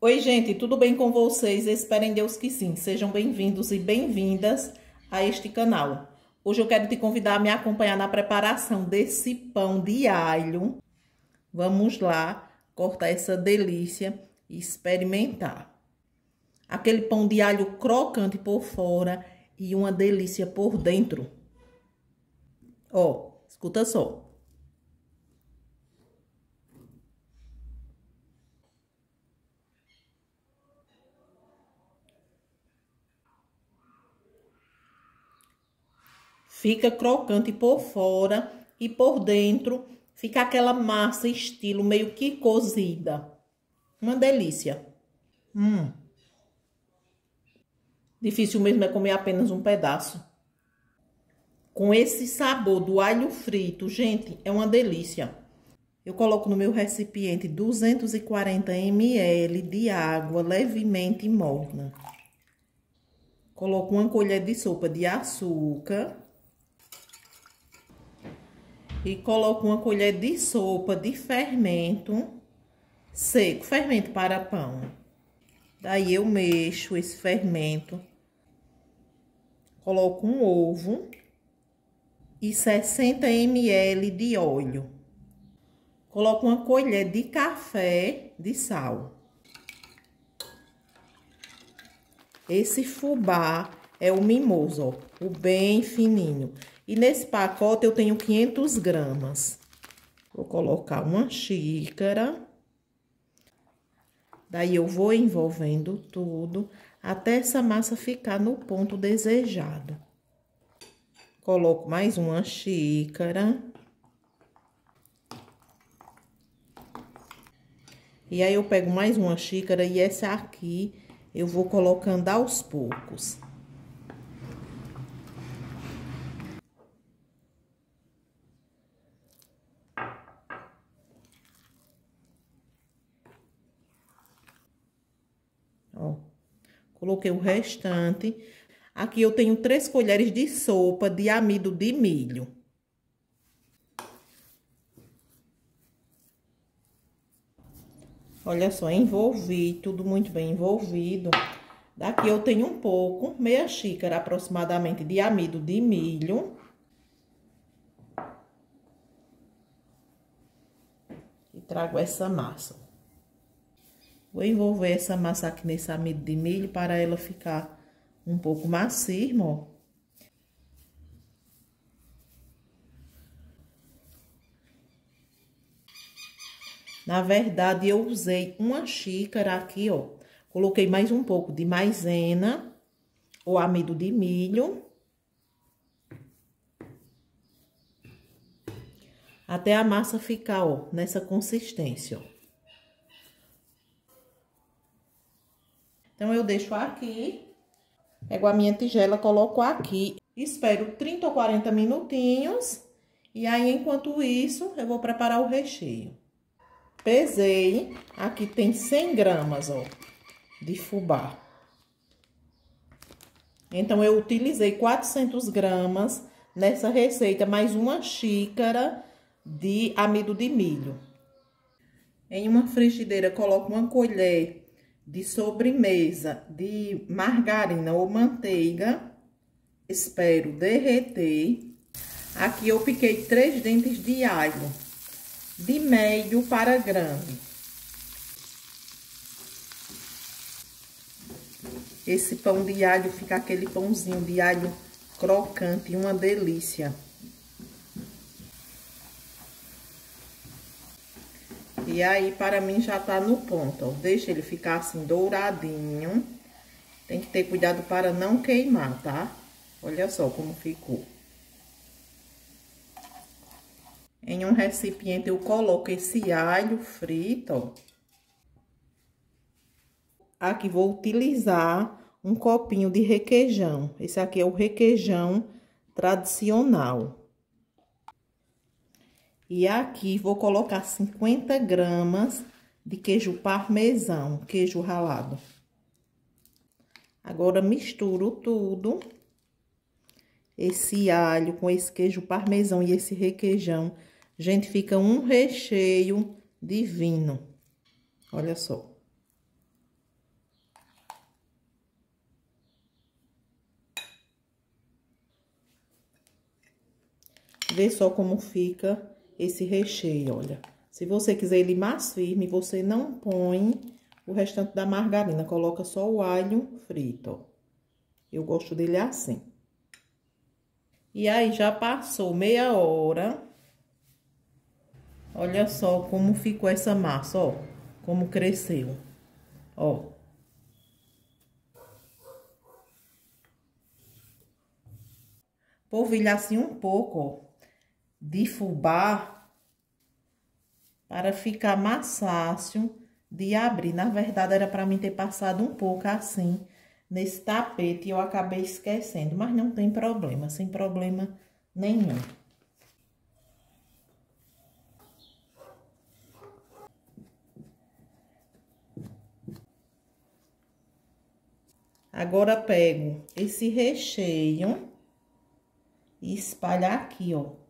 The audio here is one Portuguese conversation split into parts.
Oi, gente, tudo bem com vocês? Espero em Deus que sim. Sejam bem-vindos e bem-vindas a este canal. Hoje eu quero te convidar a me acompanhar na preparação desse pão de alho. Vamos lá cortar essa delícia e experimentar. Aquele pão de alho crocante por fora e uma delícia por dentro. Ó, escuta só. Fica crocante por fora e por dentro fica aquela massa estilo meio que cozida. Uma delícia. Hum. Difícil mesmo é comer apenas um pedaço. Com esse sabor do alho frito, gente, é uma delícia. Eu coloco no meu recipiente 240 ml de água levemente morna. Coloco uma colher de sopa de açúcar e coloco uma colher de sopa de fermento seco, fermento para pão. Daí eu mexo esse fermento, coloco um ovo e 60 ml de óleo. Coloco uma colher de café de sal. Esse fubá é o mimoso, ó, o bem fininho. E nesse pacote eu tenho 500 gramas. Vou colocar uma xícara. Daí eu vou envolvendo tudo até essa massa ficar no ponto desejado. Coloco mais uma xícara. E aí eu pego mais uma xícara e essa aqui eu vou colocando aos poucos. Ó, coloquei o restante. Aqui eu tenho três colheres de sopa de amido de milho. Olha só, envolvi, tudo muito bem envolvido. Daqui eu tenho um pouco, meia xícara aproximadamente de amido de milho. E trago essa massa. Vou envolver essa massa aqui nesse amido de milho para ela ficar um pouco macia, irmão. Na verdade, eu usei uma xícara aqui, ó. Coloquei mais um pouco de maisena, ou amido de milho. Até a massa ficar, ó, nessa consistência, ó. Então, eu deixo aqui, pego a minha tigela, coloco aqui, espero 30 ou 40 minutinhos. E aí, enquanto isso, eu vou preparar o recheio. Pesei, aqui tem 100 gramas, ó, de fubá. Então, eu utilizei 400 gramas nessa receita, mais uma xícara de amido de milho. Em uma frigideira, coloco uma colher de sobremesa de margarina ou manteiga. Espero derreter. Aqui eu piquei três dentes de alho, de médio para grande. Esse pão de alho fica aquele pãozinho de alho crocante, uma delícia. E aí, para mim, já tá no ponto, ó. Deixa ele ficar assim, douradinho. Tem que ter cuidado para não queimar, tá? Olha só como ficou. Em um recipiente, eu coloco esse alho frito, ó. Aqui, vou utilizar um copinho de requeijão. Esse aqui é o requeijão tradicional. E aqui vou colocar 50 gramas de queijo parmesão, queijo ralado. Agora misturo tudo. Esse alho com esse queijo parmesão e esse requeijão. Gente, fica um recheio divino. Olha só. Vê só como fica esse recheio, olha. Se você quiser ele mais firme, você não põe o restante da margarina. Coloca só o alho frito, ó. Eu gosto dele assim. E aí, já passou meia hora. Olha só como ficou essa massa, ó. Como cresceu, ó. Polvilhar assim um pouco, ó, de fubá, para ficar mais fácil de abrir. Na verdade, era para mim ter passado um pouco assim, nesse tapete, e eu acabei esquecendo. Mas não tem problema, sem problema nenhum. Agora, pego esse recheio e espalhar aqui, ó.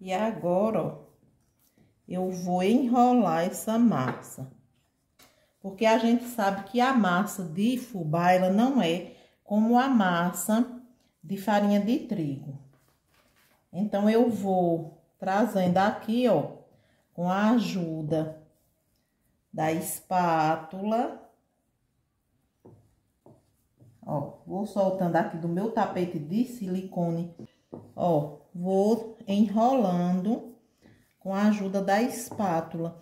E agora, ó, eu vou enrolar essa massa. Porque a gente sabe que a massa de fubá, ela não é como a massa de farinha de trigo. Então, eu vou trazendo aqui, ó, com a ajuda da espátula. Ó, vou soltando aqui do meu tapete de silicone. Ó, vou enrolando com a ajuda da espátula.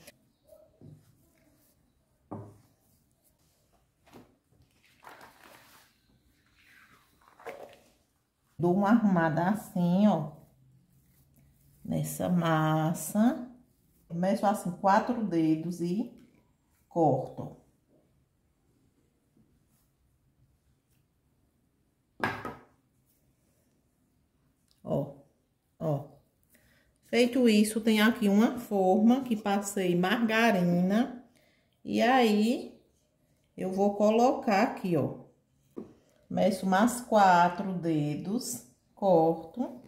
Dou uma arrumada assim, ó nessa massa. Começo assim, quatro dedos e corto. Ó, ó. Feito isso, tem aqui uma forma que passei margarina. E aí, eu vou colocar aqui, ó. Começo mais quatro dedos, corto.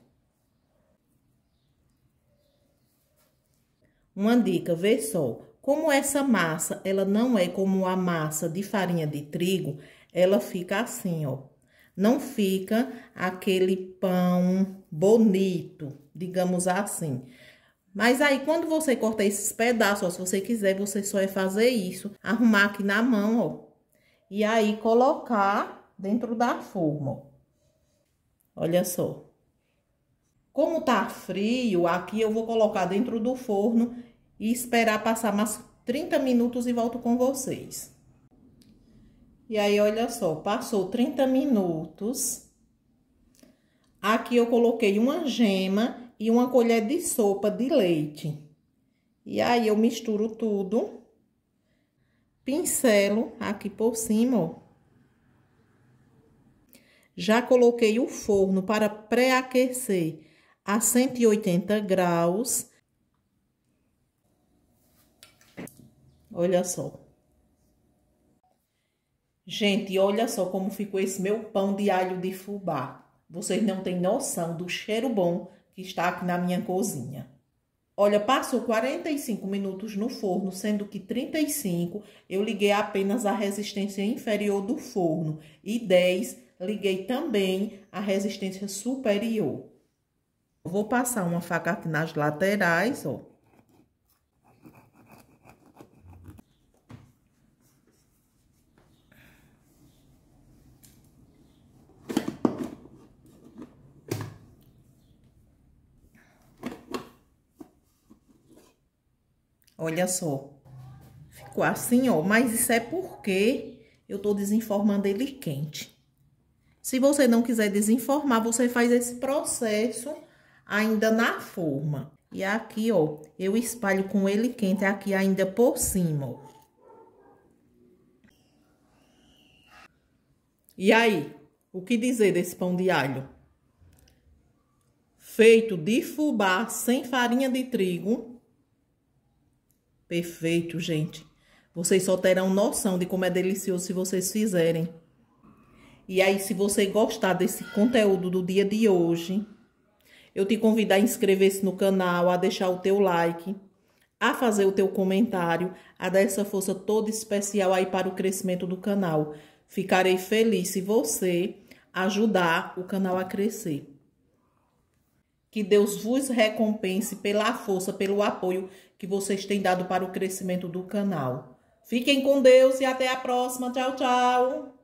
Uma dica, vê só. Como essa massa, ela não é como a massa de farinha de trigo, ela fica assim, ó. Não fica aquele pão bonito, digamos assim. Mas aí, quando você cortar esses pedaços, ó, se você quiser, você só é fazer isso. Arrumar aqui na mão, ó. E aí, colocar dentro da forma, ó. Olha só. Como tá frio, aqui eu vou colocar dentro do forno e esperar passar mais 30 minutos e volto com vocês. E aí, olha só, passou 30 minutos. Aqui eu coloquei uma gema e uma colher de sopa de leite. E aí, eu misturo tudo. Pincelo aqui por cima, ó. Já coloquei o forno para pré-aquecer a 180 graus. Olha só. Gente, olha só como ficou esse meu pão de alho de fubá. Vocês não têm noção do cheiro bom que está aqui na minha cozinha. Olha, passou 45 minutos no forno, sendo que 35 eu liguei apenas a resistência inferior do forno e 10 liguei também a resistência superior. Vou passar uma faca aqui nas laterais, ó. Olha só. Ficou assim, ó. Mas isso é porque eu tô desenformando ele quente. Se você não quiser desenformar, você faz esse processo ainda na forma. E aqui, ó, eu espalho com ele quente aqui ainda por cima, ó. E aí, o que dizer desse pão de alho? Feito de fubá sem farinha de trigo. Perfeito, gente. Vocês só terão noção de como é delicioso se vocês fizerem. E aí, se você gostar desse conteúdo do dia de hoje, eu te convido a inscrever-se no canal, a deixar o teu like, a fazer o teu comentário, a dar essa força toda especial aí para o crescimento do canal. Ficarei feliz se você ajudar o canal a crescer. Que Deus vos recompense pela força, pelo apoio que vocês têm dado para o crescimento do canal. Fiquem com Deus e até a próxima. Tchau, tchau.